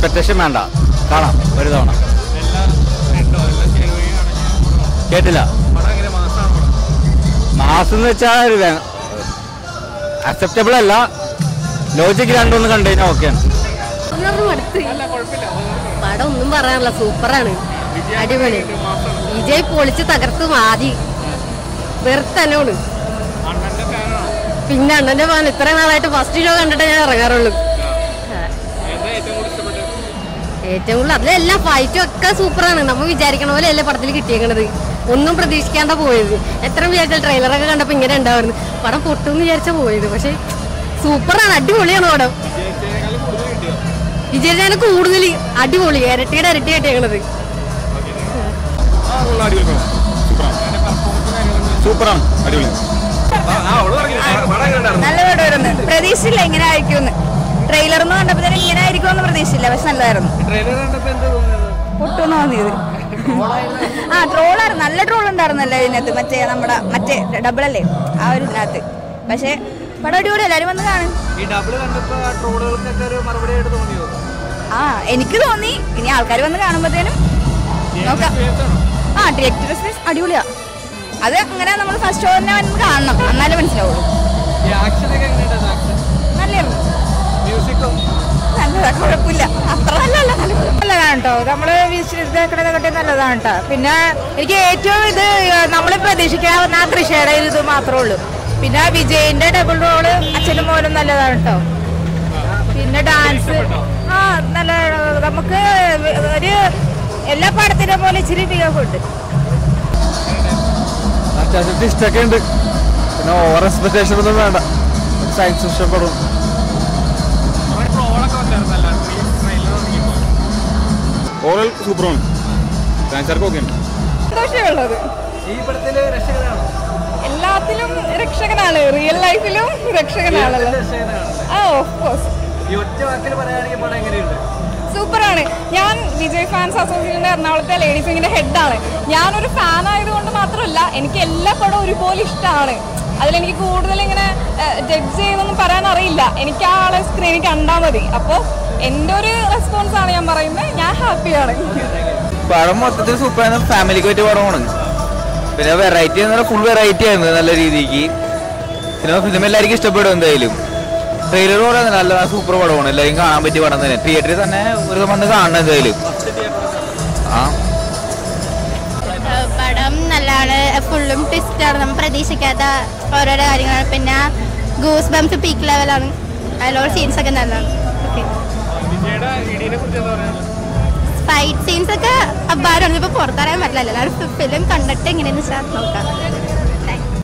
Expectation വേണ്ട. കാണാം ഒരു തവണ. കേട്ടില്ല? പടം എങ്ങനെ മാസമാണ് പടം മാസം എന്ന് വെച്ചാൽ അക്സെപ്റ്റബിൾ അല്ല ലോജിക്ക് രണ്ടൊന്ന് കണ്ടു കഴിഞ്ഞാൽ ഓക്കെയാണ് പടം ഒന്നും പറയാനില്ല സൂപ്പറാണ്. അടിപൊളി. വിജയ് പൊളിച്ച് തകർത്ത് മാതി വെറുത്തനോട്. പിന്നെ അണ്ണന്റെ മോൻ ഇത്രയും നാളായിട്ട് ഫസ്റ്റ് ഷോ കണ്ടിട്ടേ ഞാൻ ഇറങ്ങാറുള്ളൂ. ഏറ്റവും കൂടുതൽ അതിലെല്ലാം ഫൈറ്റും ഒക്കെ സൂപ്പറാണ് നമ്മൾ വിചാരിക്കണ പോലെ അല്ലേ പടത്തിൽ കിട്ടിയേക്കണത്? ഒന്നും പ്രതീക്ഷിക്കാണ്ട പോയത്. എത്ര വിചാരിച്ചാൽ ട്രെയിലറൊക്കെ കണ്ടപ്പോൾ ഇങ്ങനെ ഉണ്ടാവുന്നു പടം പൊട്ടുമെന്ന് വിചാരിച്ച പോയത്. പക്ഷെ സൂപ്പറാണ് അടിപൊളിയാണ് പടം. വിജയിച്ചതിനേക്കാളും കൂടുതൽ കിട്ടിയോ വിജയിച്ചാണ് കൂടുതൽ അടിപൊളി. ഇരട്ടിയുടെ ഇരട്ടി കിട്ടിയേക്കണത്. സൂപ്പറാണ് അടിപൊളി. നല്ല പടമായിരുന്നു പ്രതീക്ഷയില്ല ഇങ്ങനെ ആയിരിക്കുമെന്ന് ട്രെയിലർന്ന് കണ്ടപ്പോ തന്നെ ഇങ്ങനെ ആയിരിക്കുമെന്ന് പ്രതീക്ഷയില്ല പക്ഷെ നല്ലതായിരുന്നു. ട്രെയിലർ എന്താ തോന്നിയത്? ആ ട്രോളായിരുന്നു. നല്ല ട്രോൾ ഉണ്ടായിരുന്നല്ലോ ഇതിനകത്ത്. മറ്റേ നമ്മുടെ മറ്റേ ഡബിൾ അല്ലേ ആ ഒരു ഇതിനകത്ത്. പക്ഷേ പടം അടിപൊളി. എല്ലാരും വന്ന് കാണും. ആ എനിക്ക് തോന്നി. ഇനി ആൾക്കാർ വന്ന് കാണുമ്പോഴത്തേനും നോക്കാം. ആ റെസ്പോൺസ് അടിപൊളിയാ. അത് അങ്ങനെ നമ്മൾ ഫസ്റ്റ് ഷോ തന്നെ വന്ന് കാണണം. എന്നാലേ മനസ്സിലാവുള്ളൂ. കേട്ടോ നമ്മൾ വീക്ഷിക്കുന്നതൊക്കെ നല്ലതാണ് കേട്ടോ. പിന്നെ എനിക്ക് ഏറ്റവും ഇത് നമ്മൾ പ്രതീക്ഷിക്കാവുന്ന ആ തൃശയുടെ ഇത് മാത്രമേ ഉള്ളൂ. പിന്നെ വിജയിന്റെ ഡബിൾ റോൾ അച്ഛനും മോനും നല്ലതാണ് കേട്ടോ. പിന്നെ ഡാൻസ് ആ നല്ല നമുക്ക് ഒരു എല്ലാ പടത്തിനെ പോലെ ഇച്ചിരി മികവുണ്ട് ഇഷ്ടമൊക്കെ ഉണ്ട്. പിന്നെ ഓവർ എക്സ്പെക്ടേഷൻ ഒന്നും വേണ്ട. സയൻസ് ഇഷ്ടപ്പെടും. ഓവറോൾ സൂപ്പറാണ്. ഫാൻസാർക്ക് ഓക്കെയാണ് സന്തോഷമുള്ളത് ഈ പടത്തിൽ രക്ഷകനാണ്? എല്ലാത്തിലും രക്ഷകനാണ്. റിയൽ ലൈഫിലും രക്ഷകനാണല്ലോ രക്ഷകനാണല്ലേ ആ ഓഫ് കോഴ്സ് സൂപ്പറാണ്. ഞാൻ വിജയ് ഫാൻസ് അസോസിയേഷന്റെ എറണാകുളത്തെ ലേഡീസ് ആണ്. ഹെഡാണ് ഞാനൊരു ഫാൻ ആയതുകൊണ്ട് മാത്രമല്ല എനിക്ക് എല്ലാ പടവും ഒരുപോലെ ഇഷ്ടമാണ് അതിലെനിക്ക് കൂടുതൽ ഇങ്ങനെ ജഡ്ജ് ചെയ്തൊന്നും പറയാൻ അറിയില്ല എനിക്ക് ആ ആളെ സ്ക്രീനിൽ കണ്ടാൽ മതി. അപ്പോൾ എന്റെ ഒരു റെസ്പോൺസ് ആണ് ഞാൻ പറയുന്നത് ഞാൻ ഹാപ്പിയാണ് പടം മൊത്തത്തിൽ സൂപ്പറാണ് ഫാമിലിക്ക് പറ്റിയ പടമാണ്. പിന്നെ വെറൈറ്റി എന്ന് ഫുൾ വെറൈറ്റി ആയിരുന്നു നല്ല രീതിക്ക്. പിന്നെ ഫിലിം എല്ലാവർക്കും ഇഷ്ടപ്പെടും എന്തായാലും. ട്രെയിലർ പോലെ നല്ല സൂപ്പർ പടമാണ്. എല്ലാവരും കാണാൻ പറ്റിയ പടം തന്നെ. തിയേറ്ററിൽ തന്നെ ഒരു വന്ന് കാണണം എന്തായാലും. ആ. നല്ലതാണ് ഫുള്ളും ട്വിസ്റ്റാണ് നമ്മൾ പ്രതീക്ഷിക്കാത്ത ഓരോരോ കാര്യങ്ങളാണ്. പിന്നെ ഗൂസ് ബംസ് പീക്ക് ലെവലാണ് അതിലുള്ള സീൻസ് ഒക്കെ നല്ലതാണ്. ഫൈറ്റ് സീൻസ് ഒക്കെ അബ്ബാരാണ് ഇപ്പോൾ പുറത്തറിയാൻ പറ്റില്ല. എല്ലാവരും ഫിലിം കണ്ടിട്ട് എങ്ങനെയെന്ന് വെച്ചാൽ നോക്കാം.